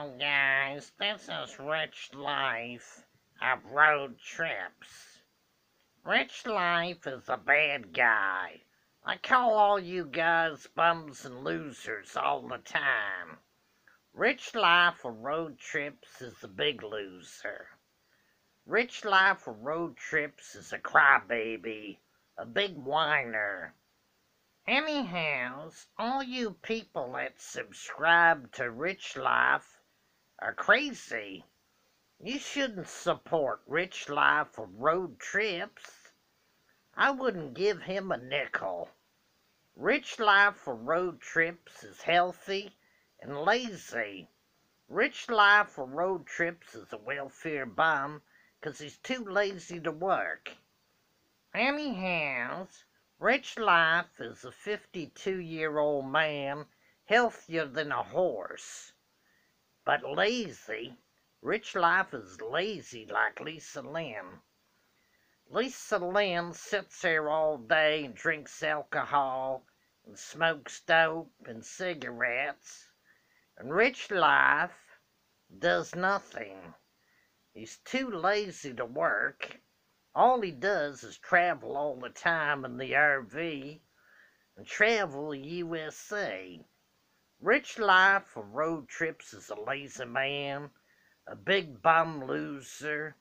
Hello, guys. This is Rich Life of Road Trips. Rich Life is a bad guy. I call all you guys bums and losers all the time. Rich Life of Road Trips is a big loser. Rich Life of Road Trips is a crybaby, a big whiner. Anyhows, all you people that subscribe to Rich Life are crazy. You shouldn't support Rich Life of Road Trips. I wouldn't give him a nickel. Rich Life for Road Trips is healthy and lazy. Rich Life for Road Trips is a welfare bum 'cause he's too lazy to work. Anyhow, Rich Life is a 52 year old man, healthier than a horse. But lazy. Rich Life is lazy like Lisa Lynn. Lisa Lynn sits there all day and drinks alcohol and smokes dope and cigarettes. And Rich Life does nothing. He's too lazy to work all he does is travel all the time in the RV and travel USA. Rich life for road trips is a lazy man, a big bum loser.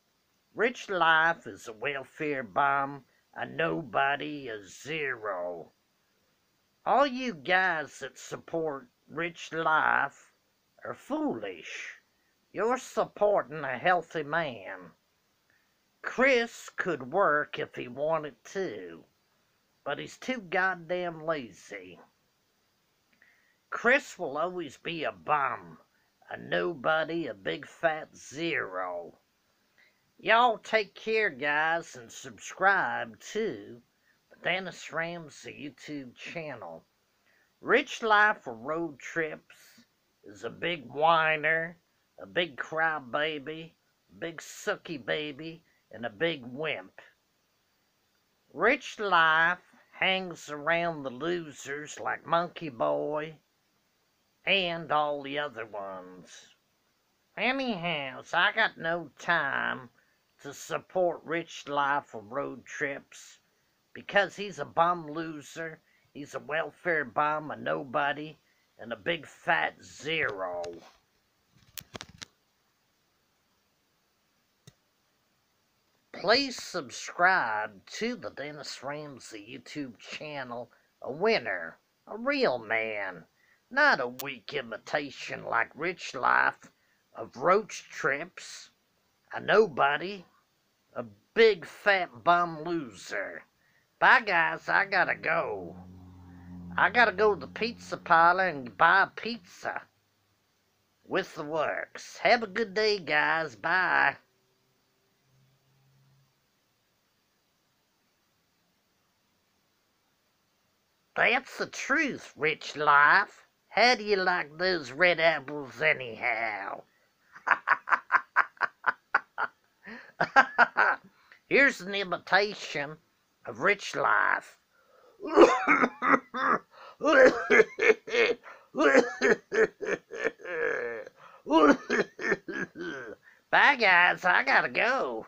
Rich life is a welfare bum, a nobody, a zero. All you guys that support rich life are foolish. You're supporting a healthy man. Chris could work if he wanted to, but he's too goddamn lazy. Chris will always be a bum, a nobody, a big fat zero. Y'all take care, guys, and subscribe to Dennis Ramsay YouTube channel. Rich Life for Road Trips is a big whiner, a big crybaby, big sucky baby, and a big wimp. Rich life hangs around the losers like Monkey Boy and all the other ones. Anyhows, I got no time to support Rich Life of road trips because he's a bum loser, he's a welfare bum, a nobody, and a big fat zero. Please subscribe to the Dennis Ramsay YouTube channel. A winner, a real man, not a weak imitation like Rich Life of Roach Trips, a nobody, a big fat bum loser. Bye, guys, I gotta go. I gotta go to the pizza parlor and buy pizza with the works. Have a good day, guys. Bye. That's the truth, Rich Life. How do you like those red apples anyhow? Here's an imitation of Rich Life. Bye, guys. I gotta go.